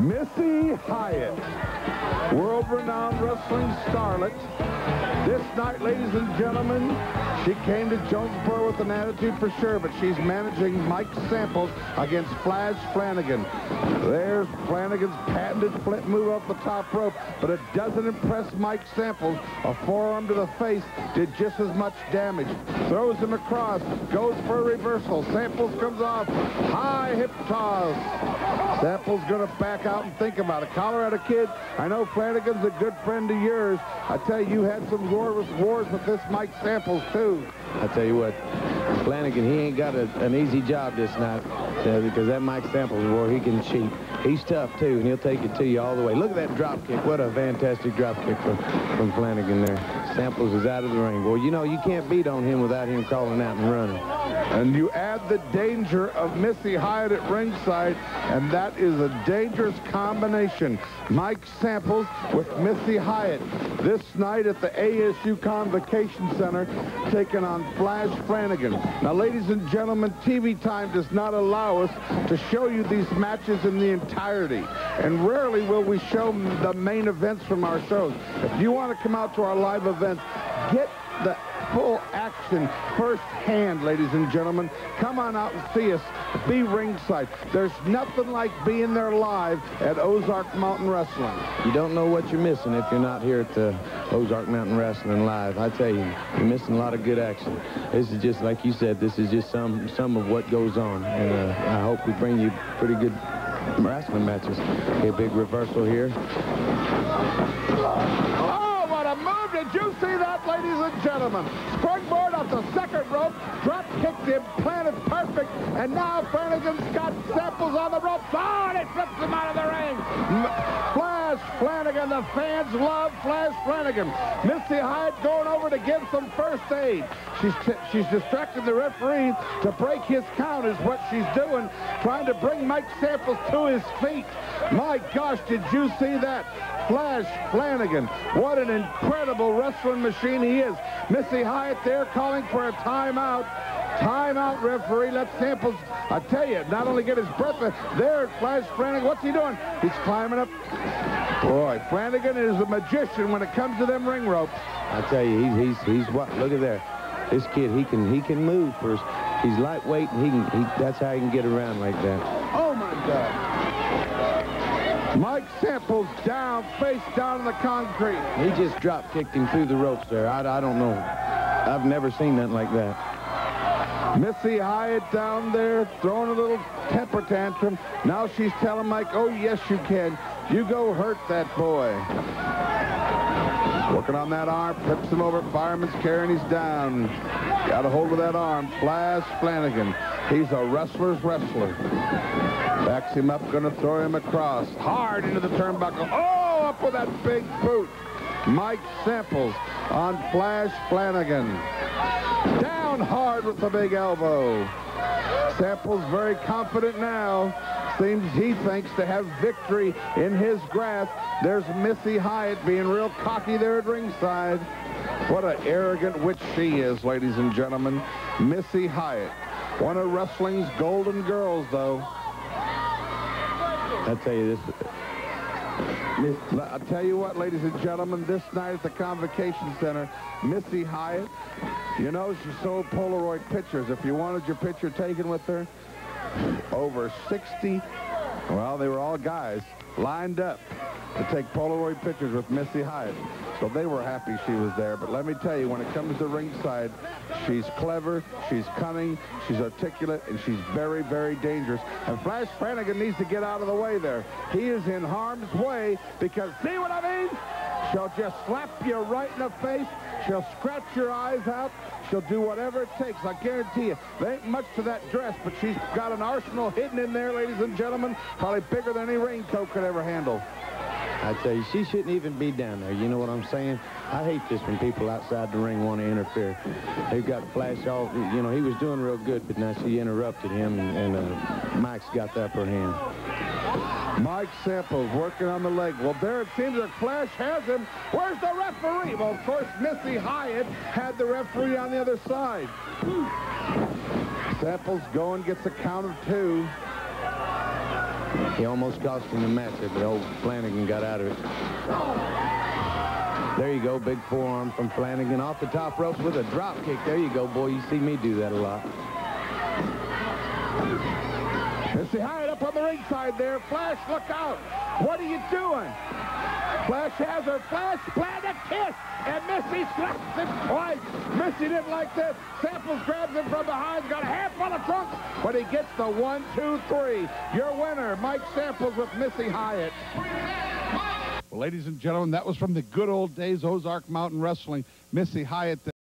Missy Hyatt, world-renowned wrestling starlet. This night, ladies and gentlemen, she came to Jonesboro with an attitude for sure, but she's managing Mike Samples against Flash Flanagan. There's Flanagan's patented flip move up the top rope, but it doesn't impress Mike Samples. A forearm to the face did just as much damage. Throws him across, goes for a reversal. Samples comes off, high hip toss. Samples going to back out and think about it. Colorado kid, I know Flanagan's a good friend of yours. I tell you, you had some wars, wars with this Mike Samples, too. I tell you what, Flanagan, he ain't got a, an easy job this night uh, because that Mike Samples war, he can cheat. He's tough, too, and he'll take it to you all the way. Look at that drop kick. What a fantastic drop kick from, from Flanagan there. Samples is out of the ring. Well, you know, you can't beat on him without him calling out and running. And you add the danger of Missy Hyatt at ringside, and that is a dangerous combination. Mike Samples with Missy Hyatt this night at the ASU Convocation Center, taking on Flash Flanagan. Now, ladies and gentlemen, TV time does not allow us to show you these matches in the entirety, and rarely will we show the main events from our shows. If you want to come out to our live events, get the full action firsthand, ladies and gentlemen. Come on out and see us. Be ringside. There's nothing like being there live at Ozark Mountain Wrestling. You don't know what you're missing if you're not here at the Ozark Mountain Wrestling Live. I tell you, you're missing a lot of good action. This is just, like you said, this is just some, some of what goes on. And uh, I hope we bring you pretty good wrestling matches. Okay, a big reversal here. Oh, what a move! Did you see that, ladies and gentlemen? Springboard off the second rope, drop kicked him, planted perfect, and now Flanagan's got samples on the ropes. Oh, and it flips him out of the ring. Flash Flanagan, the fans love Flash Flanagan. Missy Hyatt going over to give some first aid. She's, she's distracting the referee to break his count is what she's doing, trying to bring Mike Samples to his feet. My gosh, did you see that? Flash Flanagan. What an incredible wrestling machine he is. Missy Hyatt there calling for a timeout. Timeout, referee. Let Samples, I tell you, not only get his breath, there, Flash Flanagan. What's he doing? He's climbing up. Boy, Flanagan is a magician when it comes to them ring ropes. I tell you, he's he's he's what? Look at there. This kid, he can he can move first. He's lightweight, and he can. He, that's how he can get around like that. Oh my God. Mike Samples down, face down in the concrete. He just drop kicked him through the ropes there. I, I don't know. I've never seen nothing like that. Missy Hyatt down there throwing a little temper tantrum. Now she's telling Mike, oh, yes, you can. You go hurt that boy. Working on that arm, flips him over. Fireman's carrying, he's down. Got a hold of that arm. Flash Flanagan. He's a wrestler's wrestler. Backs him up, going to throw him across. Hard into the turnbuckle. Oh, up with that big boot. Mike Samples on Flash Flanagan. Hard with the big elbow. Samples very confident now. Seems he thinks to have victory in his grasp. There's Missy Hyatt being real cocky there at ringside. What an arrogant witch she is, ladies and gentlemen. Missy Hyatt. One of wrestling's golden girls, though. I tell you this. I'll tell you what, ladies and gentlemen, this night at the Convocation Center, Missy Hyatt, you know, she sold Polaroid pictures. If you wanted your picture taken with her, over 60, well, they were all guys, lined up to take Polaroid pictures with Missy Hyatt. So they were happy she was there. But let me tell you, when it comes to ringside, she's clever, she's cunning, she's articulate, and she's very, very dangerous. And Flash Flanagan needs to get out of the way there. He is in harm's way because, see what I mean? She'll just slap you right in the face. She'll scratch your eyes out. She'll do whatever it takes. I guarantee you. There ain't much to that dress, but she's got an arsenal hidden in there, ladies and gentlemen. Probably bigger than any raincoat could ever handle. I tell you, she shouldn't even be down there. You know what I'm saying? I hate this when people outside the ring want to interfere. They've got Flash off. You know, he was doing real good, but now she interrupted him, and, and uh, Mike's got the upper hand. Mike Samples working on the leg. Well, there it seems that Flash has him. Where's the referee? Well, of course, Missy Hyatt had the referee on the other side. Samples going, gets a count of two. He almost cost him the match but old Flanagan got out of it. There you go, big forearm from Flanagan off the top ropes with a drop kick. There you go, boy. You see me do that a lot. Missy Hyatt up on the ringside there. Flash, look out. What are you doing? Flash has her. Flash plant a kiss. And Missy slaps him twice. Missy didn't like this. Samples grabs him from behind. Got a handful of trunks. But he gets the one, two, three. Your winner, Mike Samples with Missy Hyatt. Well, ladies and gentlemen, that was from the good old days, Ozark Mountain Wrestling. Missy Hyatt.